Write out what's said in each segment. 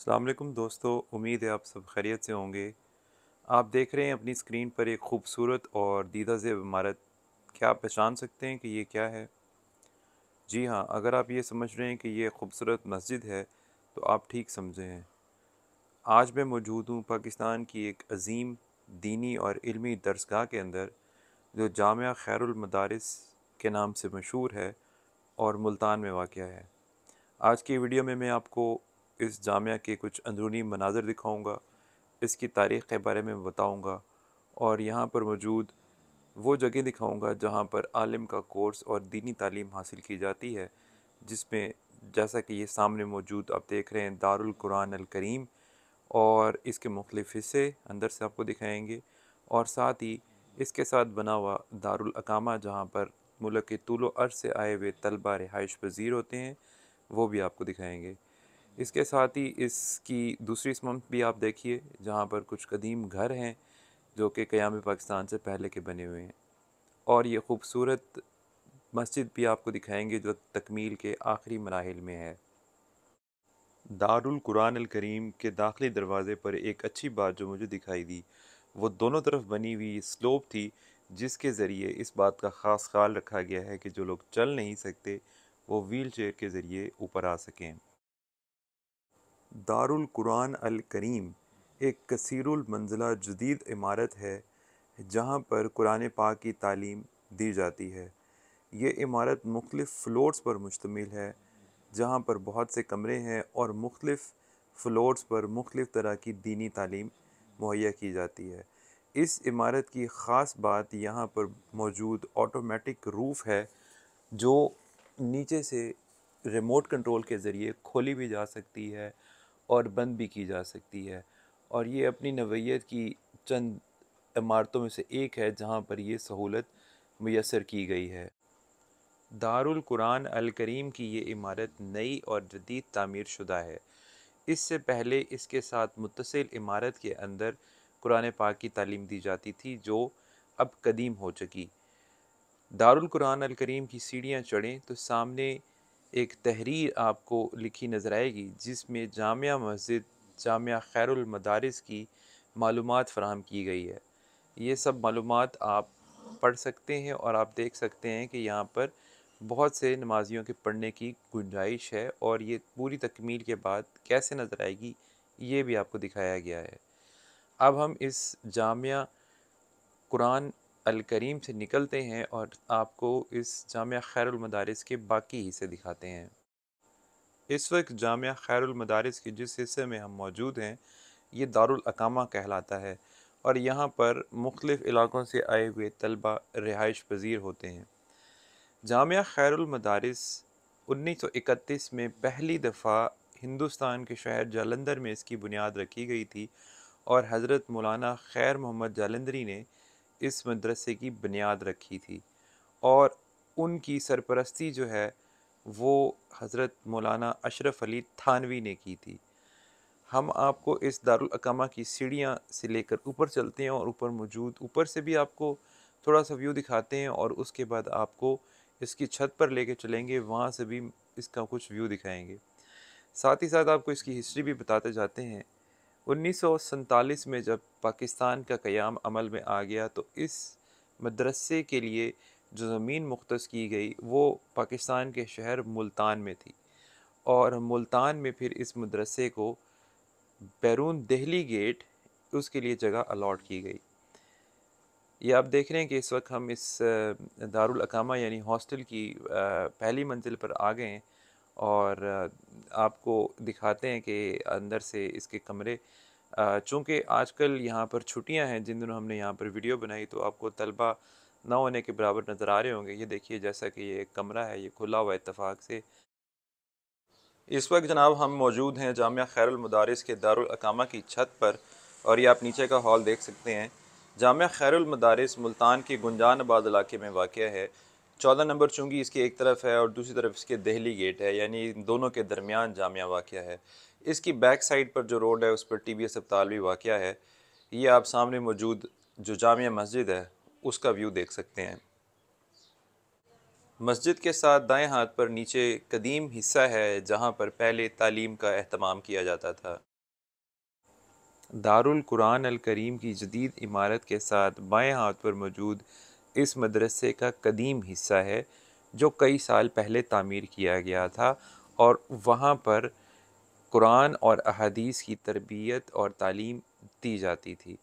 अल्लाम दोस्तों, उम्मीद है आप सब खैरियत से होंगे। आप देख रहे हैं अपनी स्क्रीन पर एक खूबसूरत और दीदा जेब इमारत। क्या आप पहचान सकते हैं कि ये क्या है? जी हाँ अगर आप ये समझ रहे हैं कि ये खूबसूरत मस्जिद है तो आप ठीक समझे हैं। आज मैं मौजूद हूँ पाकिस्तान की एक अजीम दीनी और इल्मी दरसगाह के अंदर, जो जामिया खैरुलमदारिस के नाम से मशहूर है और मुल्तान में वाक़ है। आज की वीडियो में मैं आपको इस जामिया के कुछ अंदरूनी मनाजर दिखाऊँगा, इसकी तारीख़ के बारे में बताऊँगा और यहाँ पर मौजूद वो जगह दिखाऊँगा जहाँ पर आलिम का कोर्स और दीनी तालीम हासिल की जाती है, जिसमें जैसा कि ये सामने मौजूद आप देख रहे हैं दारुल कुरान अल करीम और इसके मुख्तलिफ़ हिस्से अंदर से आपको दिखाएँगे और साथ ही इसके साथ बना हुआ दारुल अकामा जहाँ पर मुल्क के तूलो अर्ज़ से आए हुए तलबा रिहाइश पजीर होते हैं, वो भी आपको दिखाएँगे। इसके साथ ही इसकी दूसरी समत भी आप देखिए, जहाँ पर कुछ कदीम घर हैं, जो कि क़याम पाकिस्तान से पहले के बने हुए हैं। और ये खूबसूरत मस्जिद भी आपको दिखाएँगे, जो तकमील के आखिरी मराहल में है। दारुल कुरान करीम के दाखिली दरवाज़े पर एक अच्छी बात जो मुझे दिखाई दी, वो दोनों तरफ़ बनी हुई स्लोप थी, जिसके ज़रिए इस बात का ख़ास ख्याल रखा गया है कि जो लोग चल नहीं सकते, वो व्हील चेयर के ज़रिए ऊपर आ सकें। दारुल कुरान अल करीम एक कसीरुल मंजिला जदीद इमारत है, जहाँ पर कुरान पाक की तालीम दी जाती है। ये इमारत मुख्तलिफ़ फ़्लोर्स पर मुश्तमिल है, जहाँ पर बहुत से कमरे हैं और मुख्तलिफ़ फ़्लोर्स पर मुख्तलिफ़ तरह की दीनी तालीम मुहैया की जाती है। इस इमारत की ख़ास बात यहाँ पर मौजूद ऑटोमेटिक रूफ़ है, जो नीचे से रिमोट कंट्रोल के ज़रिए खोली भी जा सकती है और बंद भी की जा सकती है। और ये अपनी नवैत की चंद इमारतों में से एक है, जहाँ पर यह सहूलत मैसर की गई है। दारुल कुरान अल करीम की ये इमारत नई और जदीद तामीर शुदा है। इससे पहले इसके साथ मुतसिल इमारत के अंदर कुरान पाक की तालीम दी जाती थी, जो अब कदीम हो चुकी। दारुल कुरान अल करीम की सीढ़ियाँ चढ़ें तो सामने एक तहरीर आपको लिखी नज़र आएगी, जिसमें जामिया मस्जिद, जामिया खैरमदारस की मालूम फ़राम की गई है। ये सब मालूम आप पढ़ सकते हैं और आप देख सकते हैं कि यहाँ पर बहुत से नमाजियों के पढ़ने की गुंजाइश है और ये पूरी तकमील के बाद कैसे नज़र आएगी, ये भी आपको दिखाया गया है। अब हम इस जामिया कुरान अल करीम से निकलते हैं और आपको इस जामिया खैरमदारस के बाकी हिस्से दिखाते हैं। इस वक्त जामिया खैरमदारस के जिस हिस्से में हम मौजूद हैं, ये दारुल अकामा कहलाता है और यहाँ पर मुख्तलिफ़ इलाक़ों से आए हुए तलबा रिहाइश पजीर होते हैं। जामिया खैरमदारस उन्नीस सौ इकतीस में पहली दफ़ा हिंदुस्तान के शहर जालंधर में इसकी बुनियाद रखी गई थी और हज़रत मौलाना खैर मोहम्मद जालंधरी ने इस मदरसे की बुनियाद रखी थी और उनकी सरपरस्ती जो है वो हज़रत मौलाना अशरफ अली थानवी ने की थी। हम आपको इस दारुल अकामा की सीढ़ियाँ से लेकर ऊपर चलते हैं और ऊपर मौजूद, ऊपर से भी आपको थोड़ा सा व्यू दिखाते हैं और उसके बाद आपको इसकी छत पर लेके चलेंगे, वहाँ से भी इसका कुछ व्यू दिखाएँगे। साथ ही साथ आपको इसकी हिस्ट्री भी बताते जाते हैं उन्नीस में जब पाकिस्तान का क़याम अमल में आ गया तो इस मदरसे के लिए जो ज़मीन मुख्त की गई, वो पाकिस्तान के शहर मुल्तान में थी। और मुल्तान में फिर इस मदरसे को बैरून दहली गेट, उसके लिए जगह अलॉट की गई। ये आप देख रहे हैं कि इस वक्त हम इस दारुल अकामा यानी हॉस्टल की पहली मंजिल पर आ गए हैं। और आपको दिखाते हैं कि अंदर से इसके कमरे चूँकि आजकल यहाँ पर छुट्टियाँ हैं, जिन दिनों हमने यहाँ पर वीडियो बनाई तो आपको तलबा ना होने के बराबर नज़र आ रहे होंगे। ये देखिए, जैसा कि ये कमरा है, ये खुला हुआ इतफ़ाक़ से। इस वक्त जनाब हम मौजूद हैं जामिया खैरमदारस के दारकामा की छत पर, और ये आप नीचे का हॉल देख सकते हैं। जामिया खैरमदारस मुल्तान के गुंजान आबाद इलाके में वाक़ है। चौदह नंबर चूँकि इसकी एक तरफ़ है और दूसरी तरफ़ इसके दहली गेट है, यानी दोनों के दरमियान जामिया वाक़ है। इसकी बैक साइड पर जो रोड है, उस पर टी बी एस अस्पताल भी वाक़ है। ये आप सामने मौजूद जो जामिया मस्जिद है, उसका व्यू देख सकते हैं। मस्जिद के साथ दाएँ हाथ पर नीचे कदीम हिस्सा है, जहाँ पर पहले तालीम का अहतमाम किया जाता था। दारुल कुरान अल करीम की जदीद इमारत के साथ बाएँ हाथ पर मौजूद इस मदरसे का कदीम हिस्सा है, जो कई साल पहले तामीर किया गया था और वहाँ पर कुरान और अहादीस की तरबियत और तालीम दी जाती थी।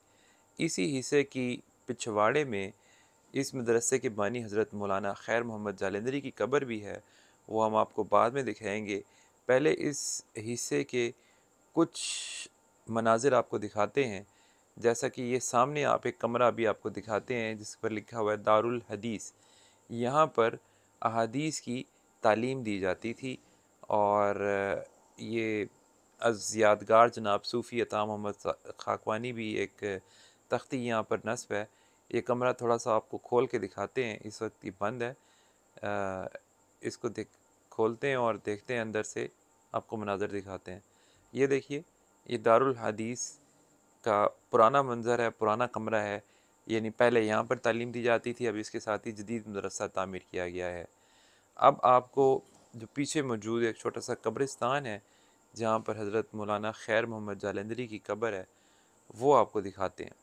इसी हिस्से की पिछवाड़े में इस मदरसे के बानी हज़रत मौलाना खैर मोहम्मद जालंदरी की कब्र भी है। वो हम आपको बाद में दिखाएँगे। पहले इस हिस्से के कुछ मनाजिर आपको दिखाते हैं। जैसा कि ये सामने आप एक कमरा भी आपको दिखाते हैं जिस पर लिखा हुआ है दारुल हदीस। यहाँ पर अहादीस की तालीम दी जाती थी और ये अज़ यादगार जनाब सूफ़ी अता मोहम्मद खाकवानी भी एक तख्ती यहाँ पर नस्ब है। ये कमरा थोड़ा सा आपको खोल के दिखाते हैं इस वक्त ये बंद है। आ, इसको देख खोलते हैं और देखते हैं अंदर से आपको मनाजर दिखाते हैं। ये देखिए ये दारुल हदीस का पुराना मंज़र है, पुराना कमरा है, यानी पहले यहाँ पर तालीम दी जाती थी, अब इसके साथ ही जदीद मदरसा तामीर किया गया है। अब आपको जो पीछे मौजूद एक छोटा सा कब्रिस्तान है, जहाँ पर हज़रत मौलाना खैर मोहम्मद जालंदरी की कब्र है, वो आपको दिखाते हैं।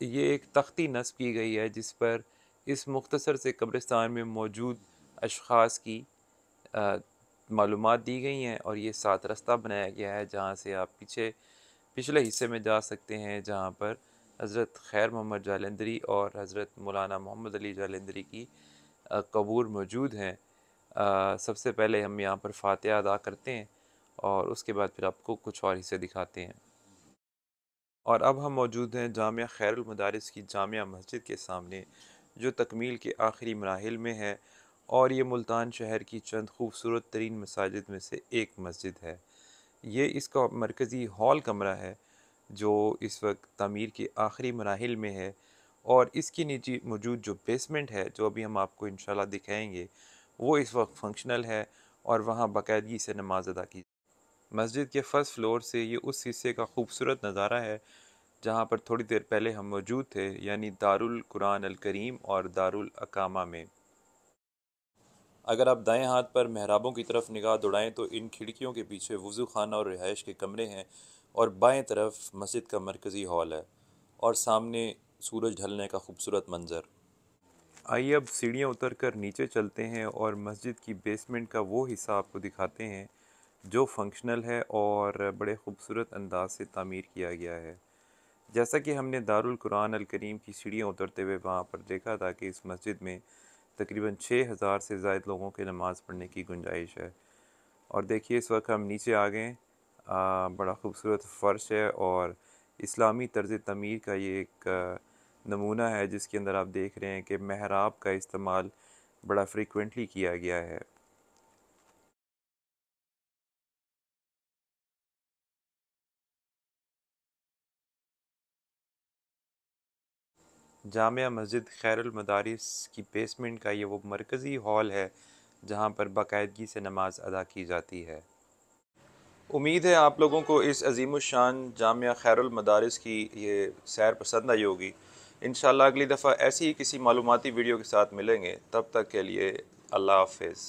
ये एक तख्ती नस्ब की गई है, जिस पर इस मुख्तसर से कब्रिस्तान में मौजूद अशख़ास की मालूम दी गई हैं और ये सात रास्ता बनाया गया है, जहाँ से आप पीछे पिछले हिस्से में जा सकते हैं जहाँ पर हज़रत खैर मोहम्मद जालंदरी और हज़रत मौलाना मोहम्मद अली जालंदरी की कबूर मौजूद हैं। सबसे पहले हम यहाँ पर फ़ातह अदा करते हैं और उसके बाद फिर आपको कुछ और हिस्से दिखाते हैं। और अब हम मौजूद हैं जामिया खैरमदारस की जामिया मस्जिद के सामने, जो तकमील के आखिरी मराहल में है और ये मुल्तान शहर की चंद खूबसूरत तरीन मसाजिद में से एक मस्जिद है। ये इसका मरकज़ी हॉल कमरा है, जो इस वक्त तमीर के आखिरी मराहल में है और इसके नीचे मौजूद जो बेसमेंट है, जो अभी हम आपको इन दिखाएँगे, वो इस वक्त फंक्शनल है और वहाँ बाकायदगी से नमाज़ अदा की मस्जिद के फ़र्स्ट फ्लोर से ये उस हिस्से का खूबसूरत नज़ारा है, जहाँ पर थोड़ी देर पहले हम मौजूद थे, यानी दारुल कुरान अल करीम और दारुल अकामा में। अगर आप दाएँ हाथ पर महराबों की तरफ़ निगाह दौड़ाएँ तो इन खिड़कियों के पीछे वज़ू खाना और रिहाइश के कमरे हैं और बाएँ तरफ़ मस्जिद का मरकज़ी हॉल है और सामने सूरज ढलने का खूबसूरत मंज़र। आइए अब सीढ़ियाँ उतर कर नीचे चलते हैं और मस्जिद की बेसमेंट का वो हिस्सा आपको दिखाते हैं, जो फंक्शनल है और बड़े खूबसूरत अंदाज से तामीर किया गया है। जैसा कि हमने दारुल कुरान अल करीम की सीढ़ियाँ उतरते हुए वहाँ पर देखा था कि इस मस्जिद में तकरीबन छः हज़ार से ज़ायद लोगों के नमाज़ पढ़ने की गुंजाइश है। और देखिए, इस वक्त हम नीचे आ गए। बड़ा खूबसूरत फ़र्श है और इस्लामी तर्ज तमीर का ये एक नमूना है जिसके अंदर आप देख रहे हैं कि महराब का इस्तेमाल बड़ा फ्रिक्वेंटली किया गया है। जामिया मस्जिद खैरमदारिस की बेसमेंट का ये वो मरकज़ी हॉल है, जहाँ पर बाकायदगी से नमाज़ अदा की जाती है। उम्मीद है आप लोगों को इस अजीम शान जामिया खैरमदारिस की ये सैर पसंद आई होगी। इन अगली दफ़ा ऐसी ही किसी मालूमती वीडियो के साथ मिलेंगे। तब तक के लिए अल्लाह हाफिज़।